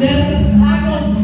né?